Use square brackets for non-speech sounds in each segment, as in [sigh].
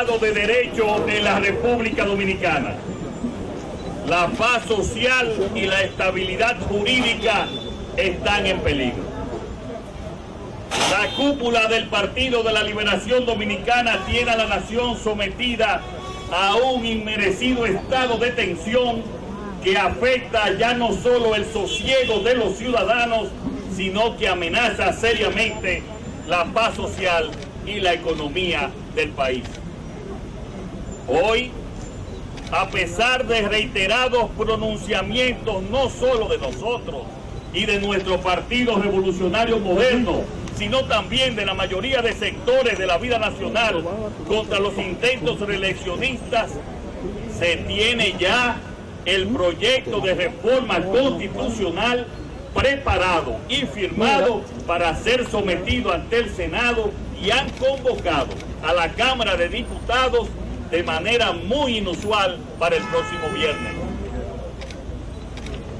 Estado de Derecho en la República Dominicana. La paz social y la estabilidad jurídica están en peligro. La cúpula del Partido de la Liberación Dominicana tiene a la nación sometida a un inmerecido estado de tensión que afecta ya no solo el sosiego de los ciudadanos, sino que amenaza seriamente la paz social y la economía del país. Hoy, a pesar de reiterados pronunciamientos no solo de nosotros y de nuestro Partido Revolucionario Moderno, sino también de la mayoría de sectores de la vida nacional contra los intentos reeleccionistas, se tiene ya el proyecto de reforma constitucional preparado y firmado para ser sometido ante el Senado y han convocado a la Cámara de Diputados de manera muy inusual para el próximo viernes.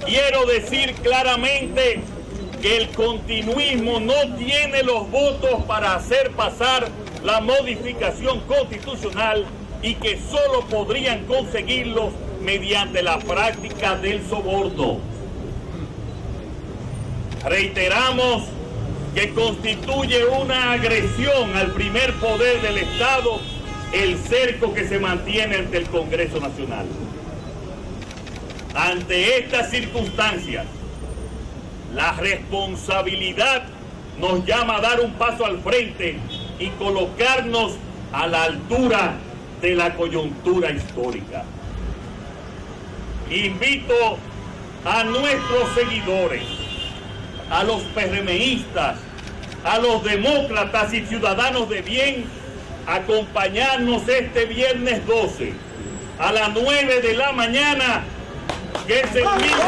Quiero decir claramente que el continuismo no tiene los votos para hacer pasar la modificación constitucional y que solo podrían conseguirlos mediante la práctica del soborno. Reiteramos que constituye una agresión al primer poder del Estado el cerco que se mantiene ante el Congreso Nacional. Ante estas circunstancias, la responsabilidad nos llama a dar un paso al frente y colocarnos a la altura de la coyuntura histórica. Invito a nuestros seguidores, a los PRMistas, a los demócratas y ciudadanos de bien, acompañarnos este viernes 12 a las 9 de la mañana, que es el mismo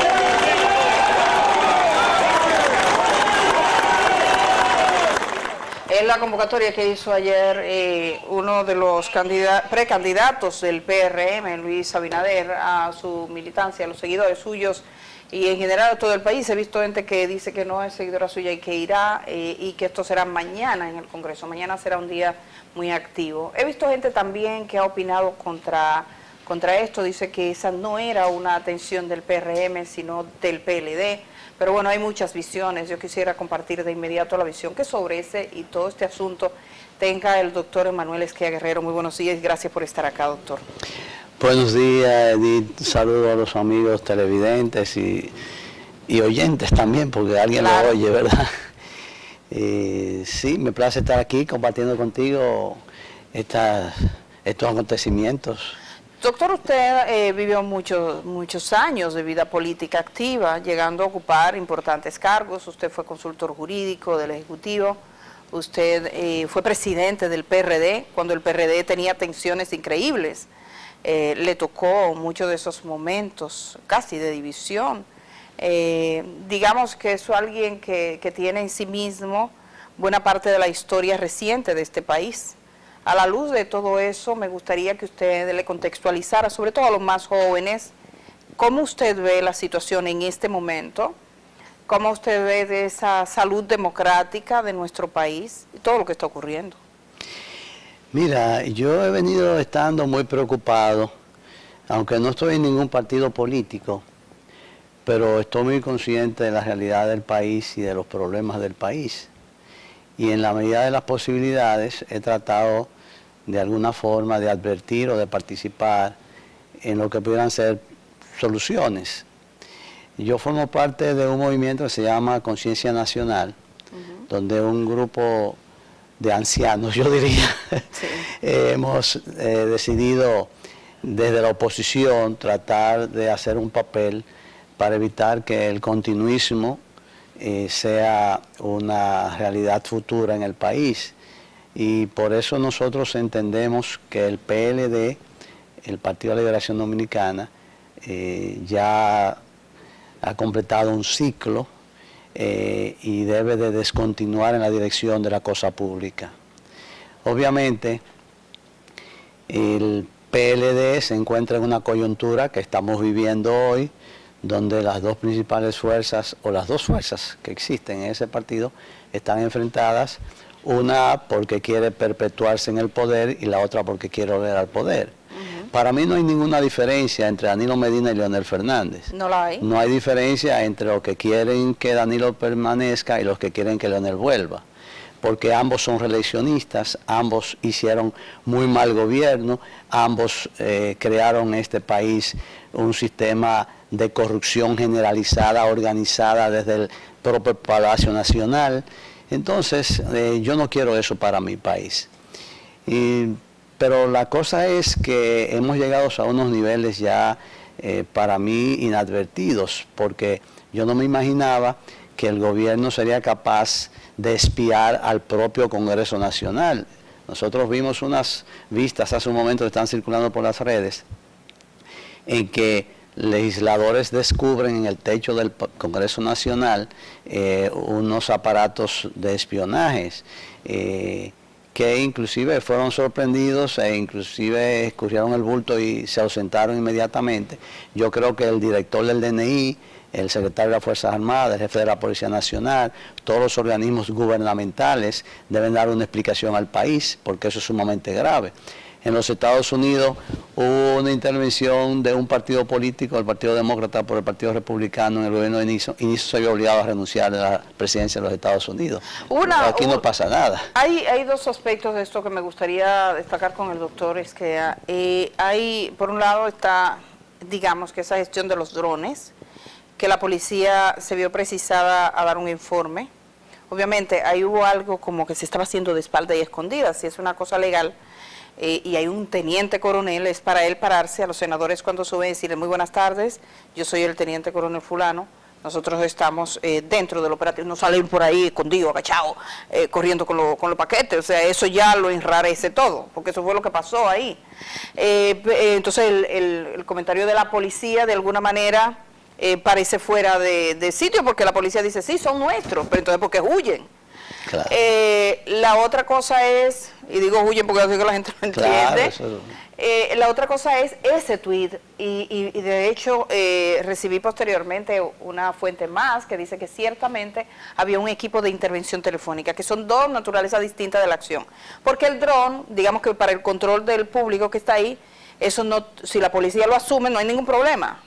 En la convocatoria que hizo ayer eh, uno de los precandidatos del PRM, Luis Abinader, a su militancia, a los seguidores suyos y en general todo el país, he visto gente que dice que no es seguidora suya y que irá eh, y que esto será mañana en el Congreso. Mañana será un día muy activo. He visto gente también que ha opinado contra, contra esto, dice que esa no era una atención del PRM, sino del PLD pero bueno, hay muchas visiones. Yo quisiera compartir de inmediato la visión que sobre ese y todo este asunto tenga el doctor Emanuel Esquia Guerrero. Muy buenos días y gracias por estar acá, doctor. Buenos días, Edith. Saludo a los amigos televidentes y, oyentes también, porque alguien lo oye, ¿verdad? Sí, me place estar aquí compartiendo contigo estas, estos acontecimientos Doctor, usted eh, vivió muchos, muchos años de vida política activa, llegando a ocupar importantes cargos. Usted fue consultor jurídico del Ejecutivo, usted eh, fue presidente del PRD, cuando el PRD tenía tensiones increíbles. Eh, le tocó muchos de esos momentos, casi de división. Digamos que es alguien que, que tiene en sí mismo buena parte de la historia reciente de este país. A la luz de todo eso, me gustaría que usted le contextualizara, sobre todo a los más jóvenes, cómo usted ve la situación en este momento, cómo usted ve de esa salud democrática de nuestro país y todo lo que está ocurriendo. Mira, yo he venido estando muy preocupado, aunque no estoy en ningún partido político, pero estoy muy consciente de la realidad del país y de los problemas del país. Y en la medida de las posibilidades he tratado de alguna forma de advertir o de participar en lo que pudieran ser soluciones. Yo formo parte de un movimiento que se llama Conciencia Nacional, donde un grupo de ancianos, [laughs] yo diría, [laughs] hemos eh, decidido desde la oposición tratar de hacer un papel para evitar que el continuismo eh, sea una realidad futura en el país. Y por eso nosotros entendemos que el PLD, el Partido de la Liberación Dominicana, eh, ya ha completado un ciclo eh, y debe de descontinuar en la dirección de la cosa pública. Obviamente, el PLD se encuentra en una coyuntura que estamos viviendo hoy, donde las dos principales fuerzas, o las dos fuerzas que existen en ese partido, están enfrentadas, una porque quiere perpetuarse en el poder y la otra porque quiere volver al poder. Para mí no hay ninguna diferencia entre Danilo Medina y Leonel Fernández. No la hay. No hay diferencia entre los que quieren que Danilo permanezca y los que quieren que Leonel vuelva porque ambos son reeleccionistas, ambos hicieron muy mal gobierno, ambos eh, crearon en este país un sistema de corrupción generalizada, organizada desde el propio Palacio Nacional. Entonces, eh, yo no quiero eso para mi país. pero la cosa es que hemos llegado a unos niveles ya eh, para mí inadvertidos, porque yo no me imaginaba que el gobierno sería capaz de espiar al propio Congreso Nacional. Nosotros vimos unas vistas hace un momento que están circulando por las redes en que legisladores descubren en el techo del Congreso Nacional eh, unos aparatos de espionajes eh, que inclusive fueron sorprendidos e inclusive escurrieron el bulto y se ausentaron inmediatamente. Yo creo que el director del DNI el secretario de las Fuerzas Armadas, el jefe de la Policía Nacional, todos los organismos gubernamentales deben dar una explicación al país, porque eso es sumamente grave. En los Estados Unidos hubo una intervención de un partido político, el Partido Demócrata por el Partido Republicano en el gobierno de Inicio. Inicio se había obligado a renunciar a la presidencia de los Estados Unidos. Aquí no pasa nada. Hay, hay dos aspectos de esto que me gustaría destacar con el doctor. Es que eh, hay, por un lado está, digamos, que esa gestión de los drones, que la policía se vio precisada a dar un informe. Obviamente, ahí hubo algo como que se estaba haciendo de espalda y escondida, si es una cosa legal, eh, y hay un teniente coronel, es para él pararse a los senadores cuando suben y decirle muy buenas tardes, yo soy el teniente coronel fulano, nosotros estamos eh, dentro del operativo, no salen por ahí escondidos, agachados, eh, corriendo con, con los paquetes, o sea, eso ya lo enrarece todo, porque eso fue lo que pasó ahí. entonces el comentario de la policía de alguna manera eh, parece fuera de, sitio porque la policía dice, sí, son nuestros, pero entonces porque huyen. Eh, la otra cosa es, y digo huyen porque así que la gente no entiende, eh, la otra cosa es ese tweet, y, de hecho recibí posteriormente una fuente más que dice que ciertamente había un equipo de intervención telefónica, que son dos naturalezas distintas de la acción. Porque el dron, digamos que para el control del público que está ahí, eso no, si la policía lo asume, no hay ningún problema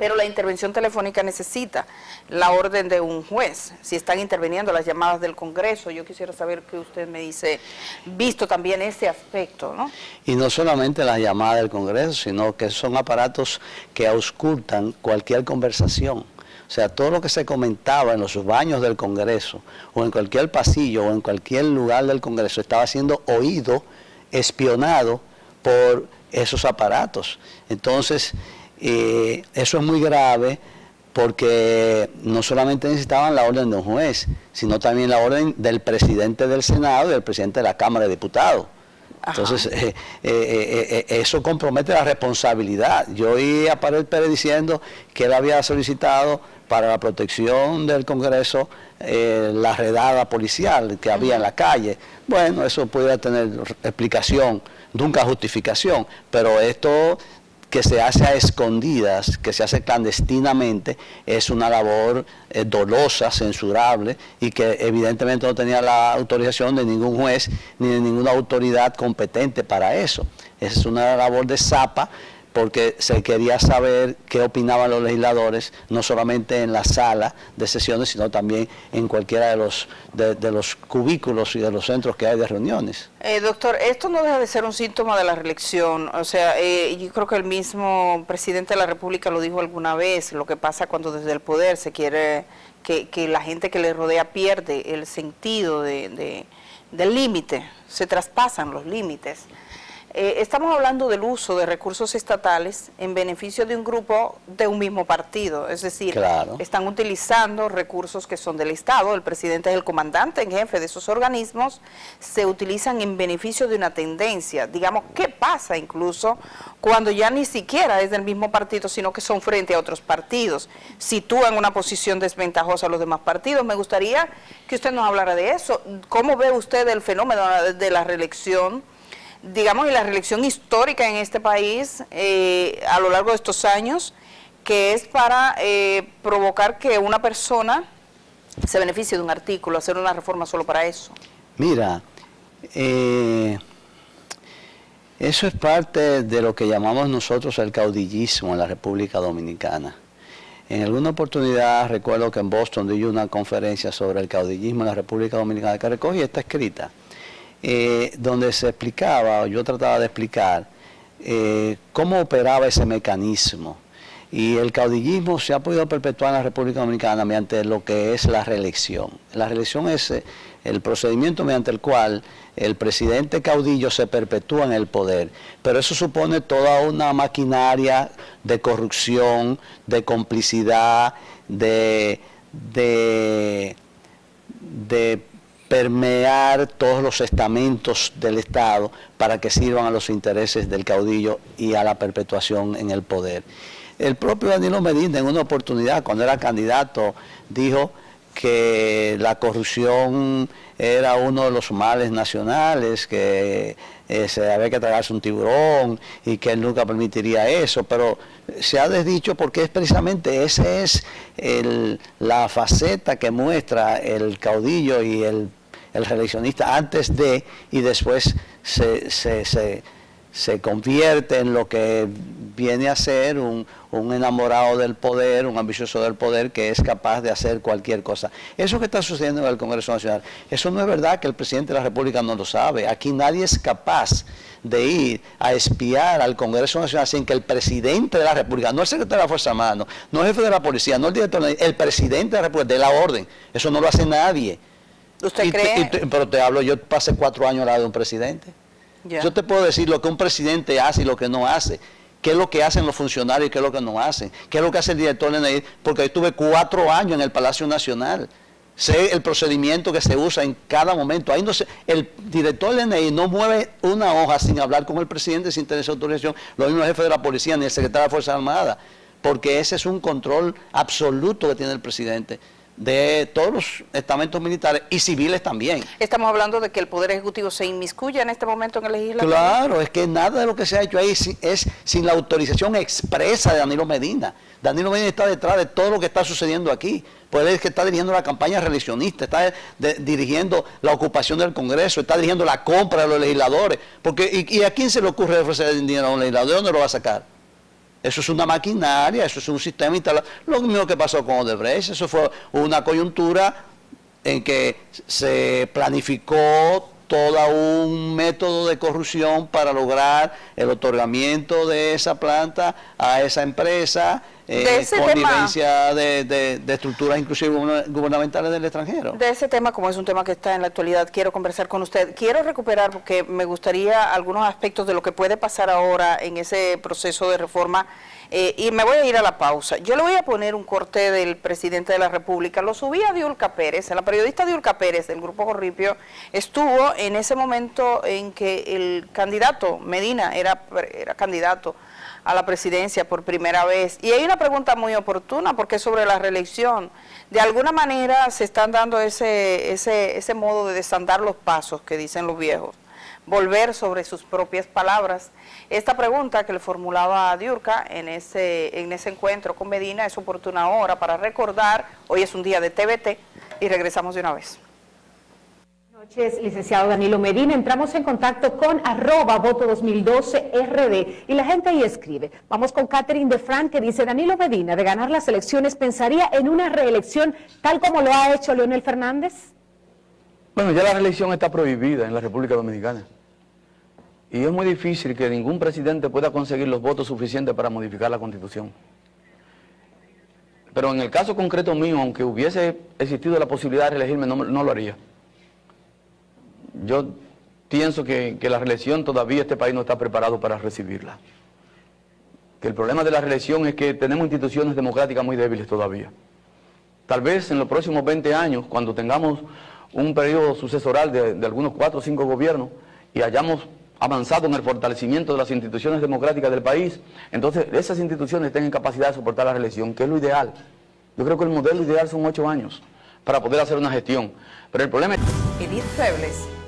pero la intervención telefónica necesita la orden de un juez. Si están interviniendo las llamadas del Congreso, yo quisiera saber qué usted me dice, visto también ese aspecto, ¿no? Y no solamente las llamadas del Congreso, sino que son aparatos que auscultan cualquier conversación. O sea, todo lo que se comentaba en los baños del Congreso, o en cualquier pasillo, o en cualquier lugar del Congreso, estaba siendo oído, espionado por esos aparatos. Entonces, y eso es muy grave porque no solamente necesitaban la orden de un juez, sino también la orden del presidente del Senado y del presidente de la Cámara de Diputados. Entonces, eh, eh, eh, eso compromete la responsabilidad. Yo oí a Pared Pérez diciendo que él había solicitado para la protección del Congreso la redada policial que había en la calle. Bueno, eso puede tener explicación, nunca justificación, pero esto que se hace a escondidas, que se hace clandestinamente, es una labor eh, dolosa, censurable y que evidentemente no tenía la autorización de ningún juez ni de ninguna autoridad competente para eso. Esa es una labor de zapa porque se quería saber qué opinaban los legisladores, no solamente en la sala de sesiones, sino también en cualquiera de los, de, los cubículos y de los centros que hay de reuniones. Eh, doctor, esto no deja de ser un síntoma de la reelección. O sea, eh, yo creo que el mismo presidente de la República lo dijo alguna vez, lo que pasa cuando desde el poder se quiere que, la gente que le rodea pierde el sentido de, del límite, se traspasan los límites. Eh, estamos hablando del uso de recursos estatales en beneficio de un grupo de un mismo partido, es decir, están utilizando recursos que son del Estado, el presidente es el comandante en jefe de esos organismos, se utilizan en beneficio de una tendencia. Digamos, ¿qué pasa incluso cuando ya ni siquiera es del mismo partido, sino que son frente a otros partidos? Sitúan una posición desventajosa a los demás partidos. Me gustaría que usted nos hablara de eso. ¿Cómo ve usted el fenómeno de la reelección? Digamos, y la reelección histórica en este país eh, a lo largo de estos años, que es para eh, provocar que una persona se beneficie de un artículo, hacer una reforma solo para eso. Mira, eh, eso es parte de lo que llamamos nosotros el caudillismo en la República Dominicana. En alguna oportunidad recuerdo que en Boston di una conferencia sobre el caudillismo en la República Dominicana que recogí esta escrita, eh, donde se explicaba, yo trataba de explicar, eh, cómo operaba ese mecanismo. Y el caudillismo se ha podido perpetuar en la República Dominicana mediante lo que es la reelección. La reelección es eh, el procedimiento mediante el cual el presidente caudillo se perpetúa en el poder, pero eso supone toda una maquinaria de corrupción, de complicidad, de, de, permear todos los estamentos del Estado para que sirvan a los intereses del caudillo y a la perpetuación en el poder. El propio Danilo Medina en una oportunidad, cuando era candidato, dijo que la corrupción era uno de los males nacionales, que eh, se había que tragarse un tiburón y que él nunca permitiría eso, pero se ha desdicho porque es precisamente esa es la faceta que muestra el caudillo y el, el reeleccionista antes de y después se, se, se se convierte en lo que viene a ser un, enamorado del poder, un ambicioso del poder que es capaz de hacer cualquier cosa. Eso que está sucediendo en el Congreso Nacional, eso no es verdad que el presidente de la República no lo sabe. Aquí nadie es capaz de ir a espiar al Congreso Nacional sin que el presidente de la República, no el secretario de la Fuerza Armada, no el jefe de la policía, no el director, el presidente de la República, de la orden. Eso no lo hace nadie. ¿Usted cree? pero te hablo, yo pasé cuatro años al lado de un presidente. Yo te puedo decir lo que un presidente hace y lo que no hace. ¿Qué es lo que hacen los funcionarios y qué es lo que no hacen? ¿Qué es lo que hace el director de NEI? Porque yo estuve cuatro años en el Palacio Nacional. Sé el procedimiento que se usa en cada momento. Ahí no el director de NEI no mueve una hoja sin hablar con el presidente, sin tener esa autorización. Lo mismo el jefe de la policía ni el secretario de la Fuerza Armada. Porque ese es un control absoluto que tiene el presidente de todos los estamentos militares y civiles también. Estamos hablando de que el Poder Ejecutivo se inmiscuya en este momento en el legislativo. Claro, es que nada de lo que se ha hecho ahí es sin la autorización expresa de Danilo Medina. Danilo Medina está detrás de todo lo que está sucediendo aquí. Puede que está dirigiendo la campaña reeleccionista, está dirigiendo la ocupación del Congreso, está dirigiendo la compra de los legisladores. Porque, ¿y, a quién se le ocurre ofrecer dinero a un legislador? ¿De dónde lo va a sacar? Eso es una maquinaria, eso es un sistema instalado. Lo mismo que pasó con Odebrecht, eso fue una coyuntura en que se planificó todo un método de corrupción para lograr el otorgamiento de esa planta a esa empresa eh, connivencia de, de, estructuras inclusive gubernamentales del extranjero. De ese tema, como es un tema que está en la actualidad, quiero conversar con usted. Quiero recuperar, porque me gustaría algunos aspectos de lo que puede pasar ahora en ese proceso de reforma eh, y me voy a ir a la pausa. Yo le voy a poner un corte del presidente de la República. Lo subí a Diulca Pérez. La periodista Diulca Pérez del Grupo Corripio estuvo en ese momento en que el candidato, Medina, era, era candidato a la presidencia por primera vez. Y hay una pregunta muy oportuna porque sobre la reelección. De alguna manera se están dando ese, ese, ese modo de desandar los pasos que dicen los viejos volver sobre sus propias palabras. Esta pregunta que le formulaba a Diurca en ese, en ese encuentro con Medina es oportuna ahora para recordar, hoy es un día de TVT y regresamos de una vez. Noches, licenciado Danilo Medina. Entramos en contacto con voto 2012 RD y la gente ahí escribe. Vamos con Catherine de Frank que dice, Danilo Medina, de ganar las elecciones, ¿pensaría en una reelección tal como lo ha hecho Leonel Fernández? Bueno, ya la reelección está prohibida en la República Dominicana. Y es muy difícil que ningún presidente pueda conseguir los votos suficientes para modificar la Constitución. Pero en el caso concreto mío, aunque hubiese existido la posibilidad de reelegirme, no, lo haría. Yo pienso que, que, la reelección todavía este país no está preparado para recibirla. Que el problema de la reelección es que tenemos instituciones democráticas muy débiles todavía. Tal vez en los próximos 20 años, cuando tengamos un periodo sucesoral de, algunos cuatro o cinco gobiernos y hayamos avanzado en el fortalecimiento de las instituciones democráticas del país, entonces esas instituciones tengan capacidad de soportar la reelección, que es lo ideal. Yo creo que el modelo ideal son ocho años para poder hacer una gestión. Pero el problema es... Edith Febles